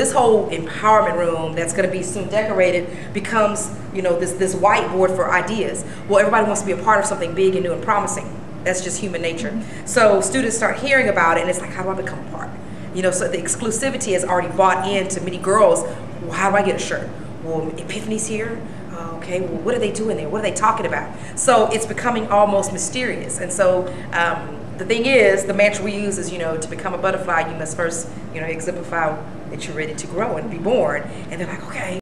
This whole empowerment room that's going to be soon decorated becomes, you know, this this whiteboard for ideas. Well, everybody wants to be a part of something big and new and promising. That's just human nature. So students start hearing about it, and it's like, how do I become a part? You know, so the exclusivity has already bought into many girls. Well, how do I get a shirt? Well, Epiphany's here. Uh, okay, well, what are they doing there? What are they talking about? So it's becoming almost mysterious. And so um, the thing is, the mantra we use is, you know, to become a butterfly, you must first, you know, exemplify that you're ready to grow and be born. And they're like, okay.